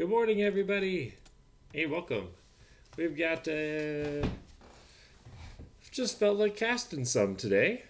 Good morning, everybody. Hey, welcome. We've got, uh, just felt like casting some today.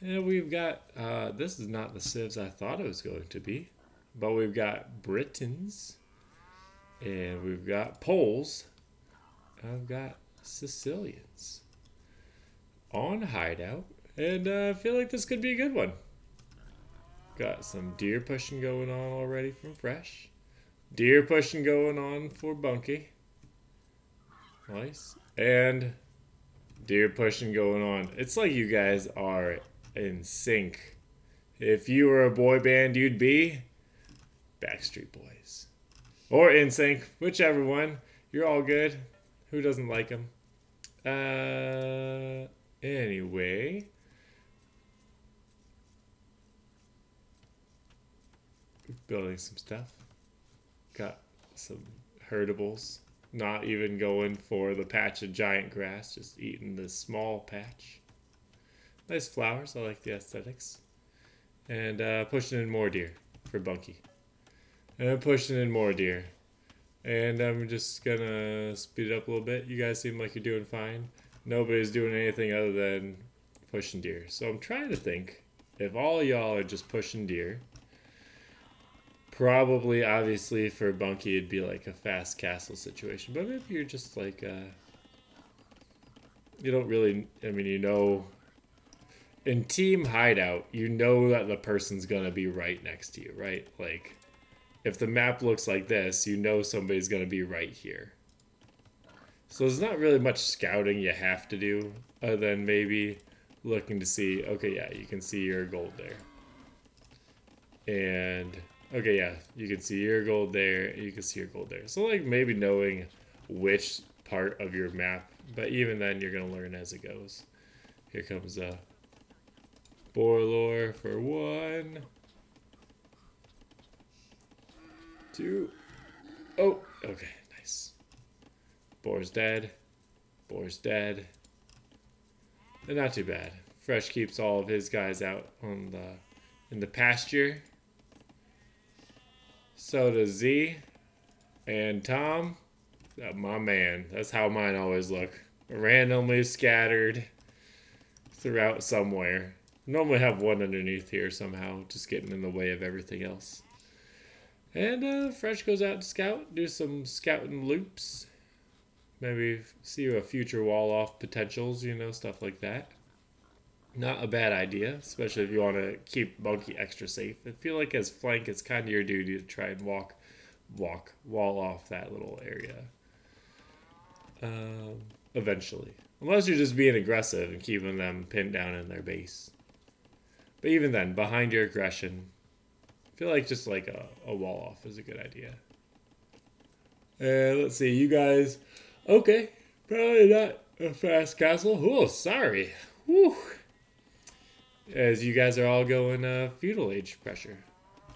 And we've got, uh, this is not the Civs I thought it was going to be, but we've got Britons, and we've got Poles, I've got Sicilians on Hideout, and uh, I feel like this could be a good one. Got some deer pushing going on already from Fresh. Deer pushing going on for Bunky. Nice. And deer pushing going on. It's like you guys are in sync. If you were a boy band, you'd be Backstreet Boys. Or NSYNC, whichever one. You're all good. Who doesn't like them? Uh, anyway. Building some stuff. Got some herdables. Not even going for the patch of giant grass, just eating the small patch. Nice flowers. I like the aesthetics. And uh, pushing in more deer for Bunky. And I'm pushing in more deer. And I'm just gonna speed it up a little bit. You guys seem like you're doing fine. Nobody's doing anything other than pushing deer. So I'm trying to think if all y'all are just pushing deer Probably, obviously, for Bunky, it'd be like a fast castle situation. But if you're just like, uh, you don't really, I mean, you know, in Team Hideout, you know that the person's going to be right next to you, right? Like, if the map looks like this, you know somebody's going to be right here. So there's not really much scouting you have to do, other than maybe looking to see, okay, yeah, you can see your gold there. And Okay, yeah, you can see your gold there. You can see your gold there. So like maybe knowing which part of your map, but even then you're gonna learn as it goes. Here comes a boar lure for one, two. Oh, okay, nice. Boar's dead. Boar's dead. And not too bad. Fresh keeps all of his guys out on the in the pasture. So does Z and Tom. Uh, my man. That's how mine always look. Randomly scattered throughout somewhere. Normally have one underneath here somehow, just getting in the way of everything else. And uh, Fresh goes out to scout, do some scouting loops. Maybe see a future wall off potentials, you know, stuff like that not a bad idea, especially if you want to keep Bunky extra safe. I feel like as flank, it's kind of your duty to try and walk, walk, wall off that little area. Um, eventually, unless you're just being aggressive and keeping them pinned down in their base. But even then, behind your aggression, I feel like just like a, a wall off is a good idea. And let's see, you guys. Okay, probably not a fast castle. Oh, sorry. Whew as you guys are all going uh, feudal age pressure.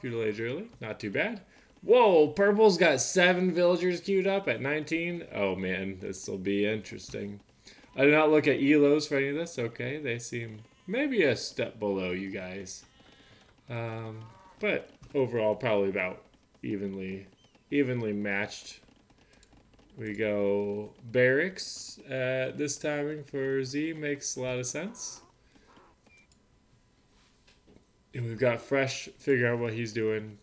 Feudal age early, not too bad. Whoa, purple's got seven villagers queued up at 19. Oh man, this will be interesting. I did not look at elos for any of this. Okay, they seem maybe a step below you guys. Um, but overall, probably about evenly, evenly matched. We go barracks at this timing for Z makes a lot of sense. And we've got Fresh figure out what he's doing,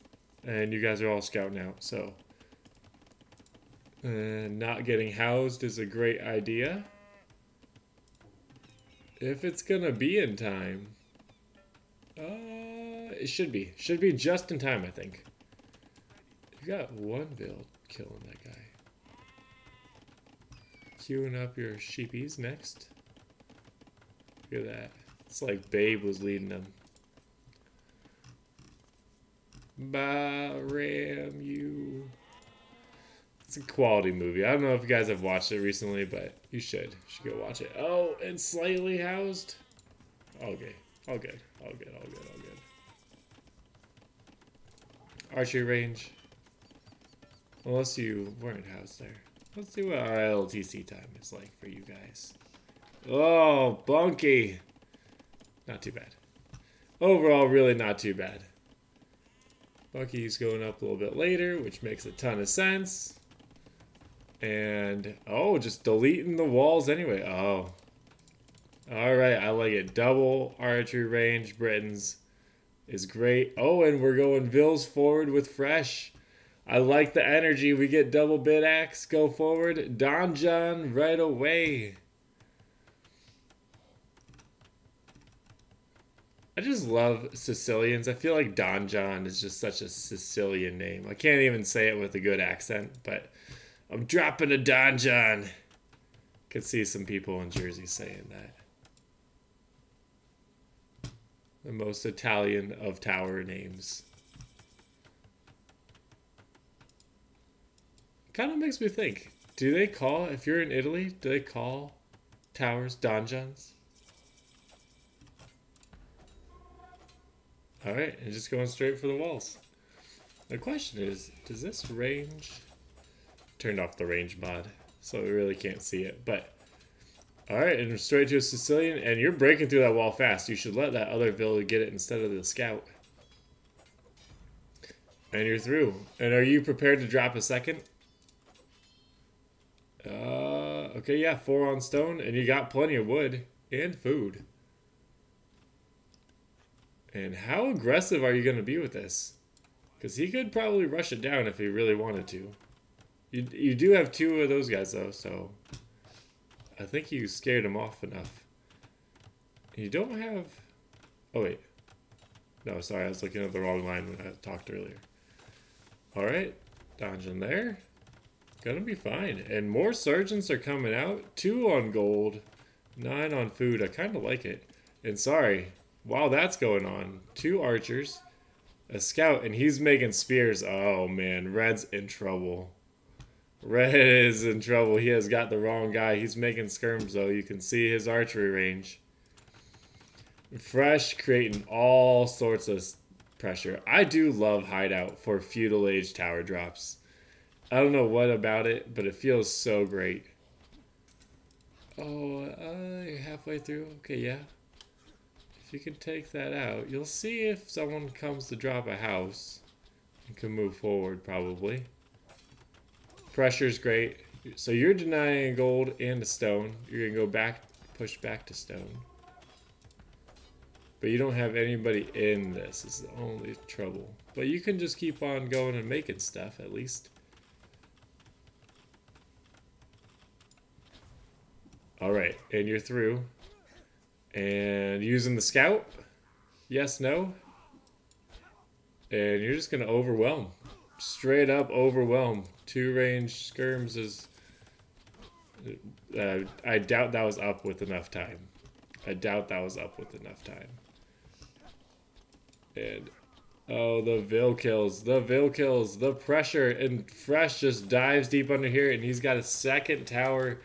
and you guys are all scouting out. So, uh, not getting housed is a great idea. If it's gonna be in time, uh, it should be. Should be just in time, I think. You got one build killing that guy. Queuing up your sheepies next. Look at that. It's like Babe was leading them. Baa-ram-ewe. It's a quality movie. I don't know if you guys have watched it recently, but you should. You should go watch it. Oh, and slightly housed. Okay. All good. All good. All good. All good. Archery range. Unless you weren't housed there. Let's see what our LTC time is like for you guys. Oh, bunky. Not too bad. Overall, really not too bad. Bunky's going up a little bit later, which makes a ton of sense. And, oh, just deleting the walls anyway. Oh. All right, I like it. Double archery range, Britons is great. Oh, and we're going Vills forward with Fresh. I like the energy. We get double bid axe, go forward. Donjon right away. I just love Sicilians. I feel like Donjon is just such a Sicilian name. I can't even say it with a good accent, but I'm dropping a Donjon. Could see some people in Jersey saying that. The most Italian of tower names. Kind of makes me think. Do they call, if you're in Italy, do they call towers donjons? Alright, and just going straight for the walls. The question is, does this range... Turned off the range mod, so we really can't see it, but... Alright, and straight to a Sicilian, and you're breaking through that wall fast. You should let that other village get it instead of the scout. And you're through. And are you prepared to drop a second? Uh, okay, yeah, four on stone, and you got plenty of wood and food. And how aggressive are you going to be with this? Because he could probably rush it down if he really wanted to. You, you do have two of those guys, though, so... I think you scared him off enough. You don't have... Oh, wait. No, sorry, I was looking at the wrong line when I talked earlier. Alright, Donjon there. Gonna be fine. And more sergeants are coming out. Two on gold, nine on food. I kind of like it. And sorry, while that's going on, two archers, a scout, and he's making spears. Oh man, Red's in trouble. Red is in trouble. He has got the wrong guy. He's making skirms though. You can see his archery range. Fresh creating all sorts of pressure. I do love hideout for feudal age tower drops. I don't know what about it, but it feels so great. Oh, uh, you're halfway through? Okay, yeah you can take that out, you'll see if someone comes to drop a house. You can move forward, probably. Pressure's great. So you're denying gold and a stone. You're going to go back, push back to stone. But you don't have anybody in this is the only trouble. But you can just keep on going and making stuff, at least. Alright, and you're through. And using the scout. Yes, no. And you're just going to overwhelm. Straight up overwhelm. Two range skirms is... Uh, I doubt that was up with enough time. I doubt that was up with enough time. And... Oh, the Vil kills. The Vil kills. The pressure. And Fresh just dives deep under here. And he's got a second tower.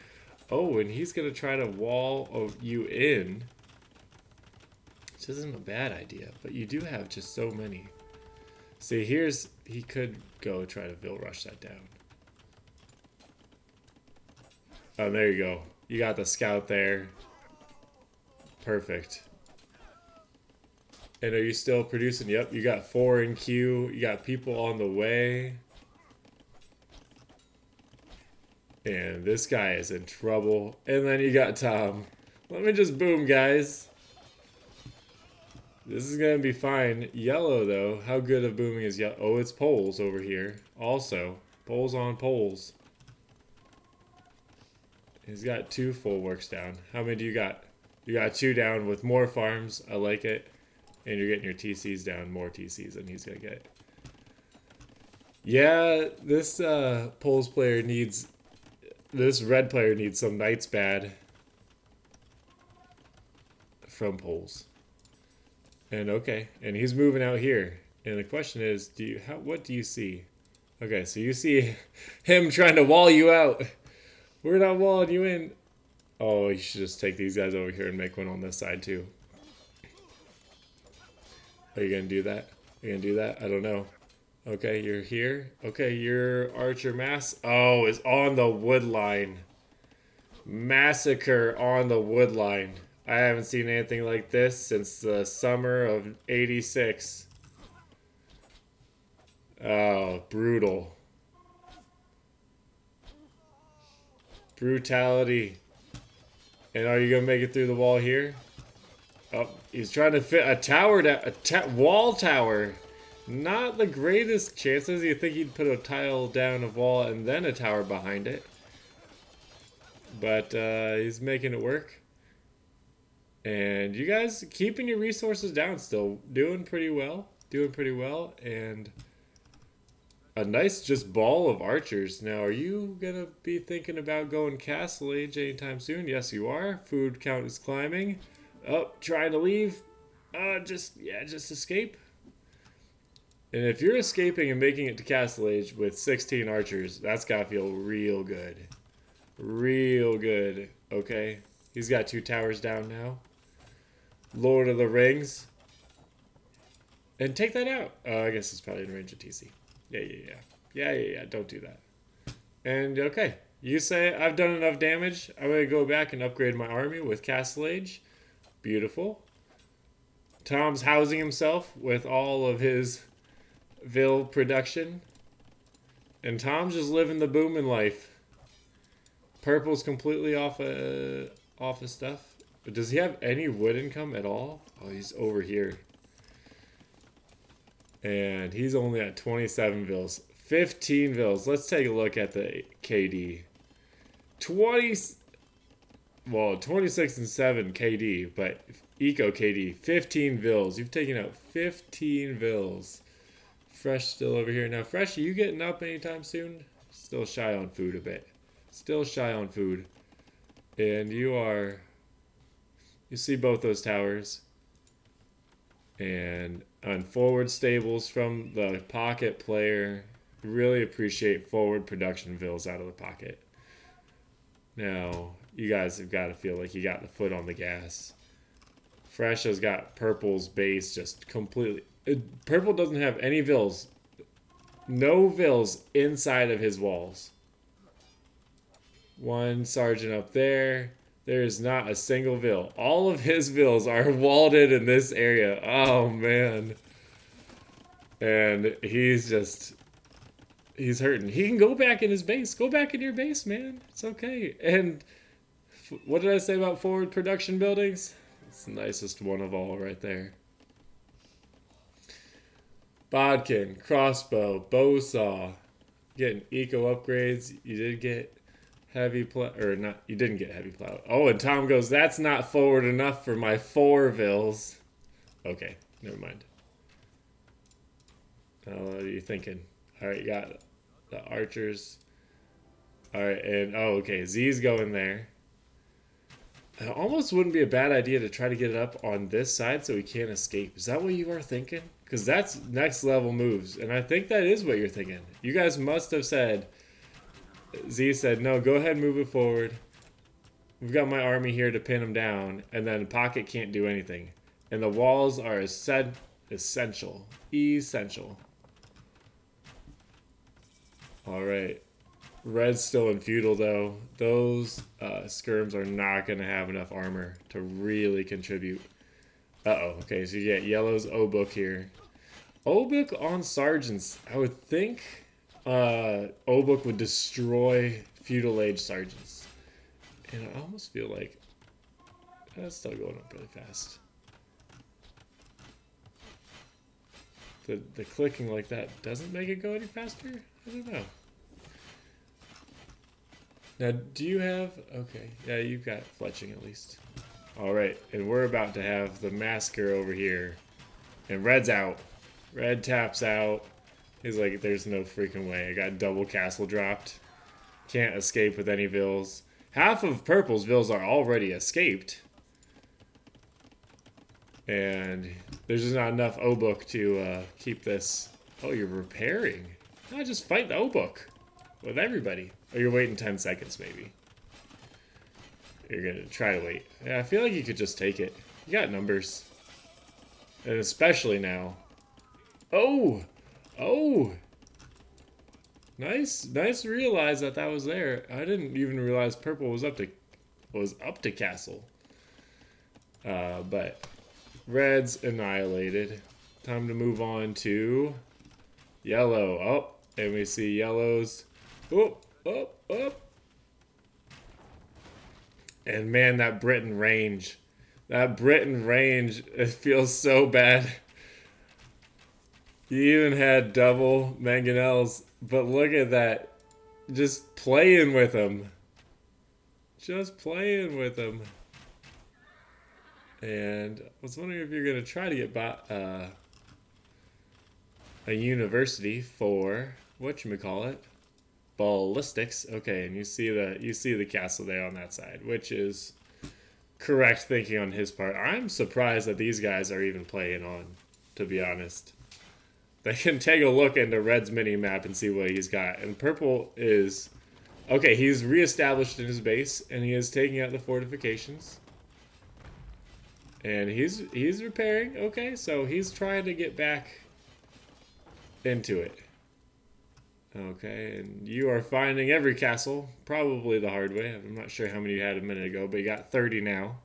Oh, and he's going to try to wall of you in. Which isn't a bad idea, but you do have just so many. See, here's... He could go try to Vil rush that down. Oh, there you go. You got the scout there. Perfect. And are you still producing? Yep, you got four in queue. You got people on the way. And this guy is in trouble. And then you got Tom. Let me just boom, guys. This is going to be fine. Yellow, though. How good of booming is yellow? Oh, it's poles over here. Also, poles on poles. He's got two full works down. How many do you got? You got two down with more farms. I like it. And you're getting your TCs down. More TCs than he's going to get. Yeah, this uh, poles player needs... This red player needs some knights bad. From poles. And okay, and he's moving out here. And the question is, do you how what do you see? Okay, so you see him trying to wall you out. We're not walling you in. Oh, you should just take these guys over here and make one on this side too. Are you gonna do that? Are you gonna do that? I don't know. Okay, you're here. Okay, your archer mass. Oh, is on the wood line. Massacre on the wood line. I haven't seen anything like this since the summer of 86. Oh, brutal. Brutality. And are you going to make it through the wall here? Oh, he's trying to fit a tower, to, a ta wall tower. Not the greatest chances. You think he'd put a tile down a wall and then a tower behind it. But uh, he's making it work. And you guys keeping your resources down still. Doing pretty well. Doing pretty well. And a nice just ball of archers. Now, are you to be thinking about going Castle Age anytime soon? Yes, you are. Food count is climbing. Oh, trying to leave. Uh, just, yeah, just escape. And if you're escaping and making it to Castle Age with 16 archers, that's got to feel real good. Real good, okay? He's got two towers down now. Lord of the Rings. And take that out. Oh, I guess it's probably in range of TC. Yeah, yeah, yeah. Yeah, yeah, yeah. Don't do that. And, okay. You say I've done enough damage. I'm going to go back and upgrade my army with Castle Age. Beautiful. Tom's housing himself with all of his Ville production. And Tom's just living the booming life. Purple's completely off of, off of stuff. But does he have any wood income at all? Oh, he's over here. And he's only at 27 vills. 15 vills. Let's take a look at the KD. 20... Well, 26 and 7 KD, but Eco KD, 15 vills. You've taken out 15 vills. Fresh still over here. Now, Fresh, are you getting up anytime soon? Still shy on food a bit. Still shy on food. And you are... You see both those towers. And on forward stables from the pocket player. Really appreciate forward production vills out of the pocket. Now, you guys have got to feel like you got the foot on the gas. Fresh has got Purple's base just completely uh, Purple doesn't have any vills. No vills inside of his walls. One sergeant up there. There is not a single vill. All of his vills are walled in in this area. Oh, man. And he's just... He's hurting. He can go back in his base. Go back in your base, man. It's okay. And what did I say about forward production buildings? It's the nicest one of all right there. Bodkin, crossbow, bow saw, getting eco upgrades. You did get heavy plow, or not? You didn't get heavy plow. Oh, and Tom goes, "That's not forward enough for my four vills." Okay, never mind. Now, what are you thinking? All right, got the archers. All right, and oh, okay, Z's going there. It almost wouldn't be a bad idea to try to get it up on this side so he can't escape. Is that what you are thinking? Because that's next level moves. And I think that is what you're thinking. You guys must have said, Z said, no, go ahead and move it forward. We've got my army here to pin him down. And then Pocket can't do anything. And the walls are said essential. Essential. All right. Red's still in feudal though. Those uh, skirms are not going to have enough armor to really contribute. Uh-oh. Okay, so you get yellow's Obuch here. Obuch on sergeants. I would think uh, Obuch would destroy feudal age sergeants. And I almost feel like that's still going up really fast. The, the clicking like that doesn't make it go any faster? I don't know. Now, do you have... Okay, yeah, you've got fletching at least. Alright, and we're about to have the massacre over here. And Red's out. Red taps out. He's like, there's no freaking way. I got double castle dropped. Can't escape with any vills. Half of Purple's vills are already escaped. And there's just not enough Obuch to uh, keep this. Oh, you're repairing. No, just fight the Obuch with everybody. Or you're waiting 10 seconds, maybe. You're gonna try to wait. Yeah, I feel like you could just take it. You got numbers. And especially now. Oh! Oh! Nice, nice to realize that that was there. I didn't even realize purple was up to was up to castle. Uh, but red's annihilated. Time to move on to Yellow. Oh, and we see yellows. Oh, oh, oh. And man, that Briton range. That Briton range, it feels so bad. He even had double mangonels, but look at that. Just playing with them. Just playing with them. And I was wondering if you're going to try to get by, uh, a university for, what you call it, ballistics. Okay, and you see the you see the castle there on that side, which is correct thinking on his part. I'm surprised that these guys are even playing on, to be honest. They can take a look into Red's mini map and see what he's got. And purple is okay, he's reestablished in his base and he is taking out the fortifications. And he's he's repairing. Okay, so he's trying to get back into it. Okay, and you are finding every castle, probably the hard way. I'm not sure how many you had a minute ago, but you got 30 now.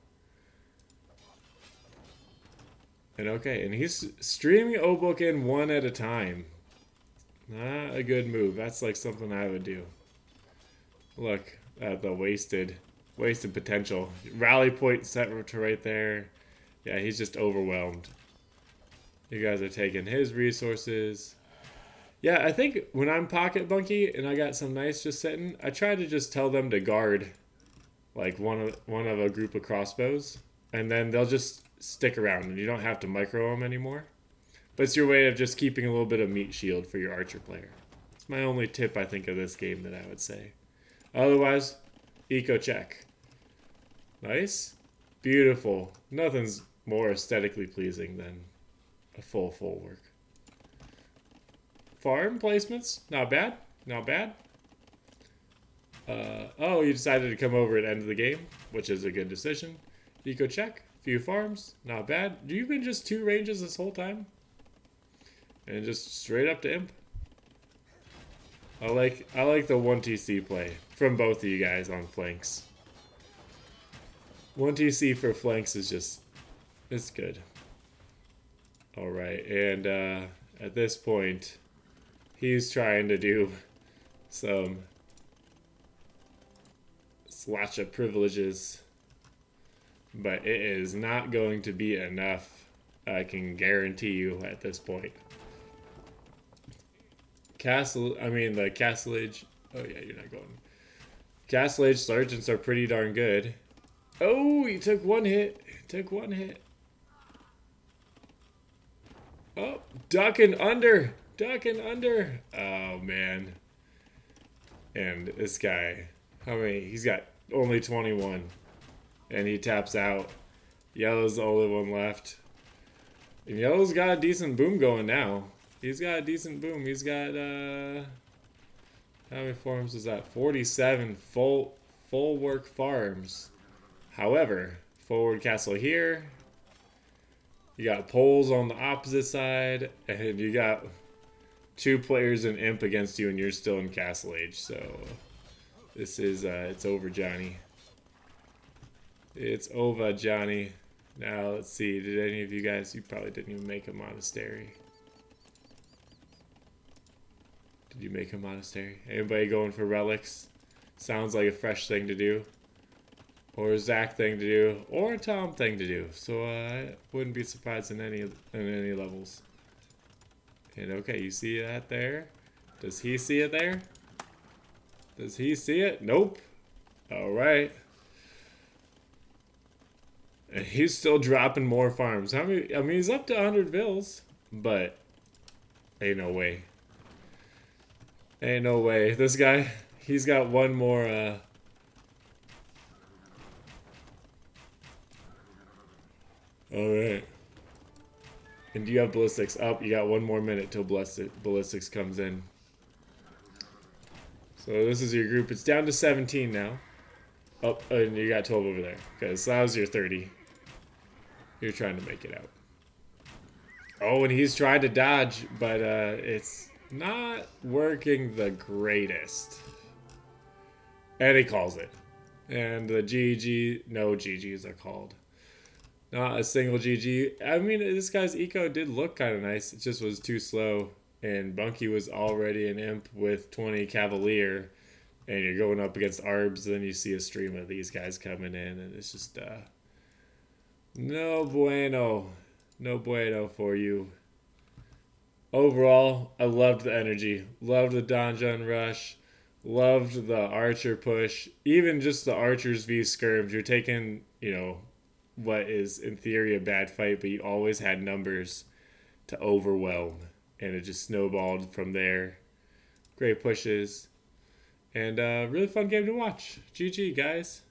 And okay, and he's streaming Obuch in one at a time. Not a good move. That's like something I would do. Look at the wasted, wasted potential. Rally point set to right there. Yeah, he's just overwhelmed. You guys are taking his resources. Yeah, I think when I'm pocket bunky and I got some knights just sitting, I try to just tell them to guard like one of one of a group of crossbows, and then they'll just stick around, and you don't have to micro them anymore. But it's your way of just keeping a little bit of meat shield for your archer player. It's my only tip I think of this game that I would say. Otherwise, eco check. Nice, beautiful. Nothing's more aesthetically pleasing than a full full work. Farm placements, not bad, not bad. Uh, oh, you decided to come over at end of the game, which is a good decision. Eco check, few farms, not bad. You've been just two ranges this whole time? And just straight up to imp. I like I like the 1TC play from both of you guys on flanks. 1TC for flanks is just, it's good. Alright, and uh, at this point, he's trying to do some Szlachta privileges, but it is not going to be enough. I can guarantee you at this point. Castle, I mean the Castle Age. Oh yeah, you're not going. Castle Age sergeants are pretty darn good. Oh, he took one hit. Took one hit. Oh, ducking under. Ducking under. Oh, man. And this guy, how many? He's got only 21. And he taps out. Yellow's the only one left. And Yellow's got a decent boom going now. He's got a decent boom. He's got, uh... How many farms is that? 47 full full work farms. However, forward castle here. You got poles on the opposite side. And you got two players in imp against you and you're still in castle age so this is uh it's over johnny it's over johnny now let's see did any of you guys you probably didn't even make a monastery did you make a monastery anybody going for relics sounds like a fresh thing to do or a Zach thing to do or a Tom thing to do so uh, I wouldn't be surprised in any in any levels and okay, you see that there? Does he see it there? Does he see it? Nope. All right. He's still dropping more farms. How many? I mean, he's up to 100 vills, but ain't no way. Ain't no way. This guy, he's got one more, uh... Alright. And do you have ballistics up. You got one more minute till ballistics comes in. So this is your group. It's down to 17 now. Oh, and you got 12 over there. Okay, so that was your 30. You're trying to make it out. Oh, and he's trying to dodge, but uh, it's not working the greatest. And he calls it. And the GG, no GGs are called. Not a single GG. I mean, this guy's eco did look kind of nice. It just was too slow and Bunky was already an imp with 20 Cavalier, and you're going up against Arbs, and then you see a stream of these guys coming in, and it's just, uh, no bueno. No bueno for you. Overall, I loved the energy. Loved the Donjon Rush. Loved the Archer push. Even just the Archers v Skirms. You're taking, you know, what is in theory a bad fight, but you always had numbers to overwhelm. And it just snowballed from there. Great pushes. And uh, really fun game to watch. GG, guys.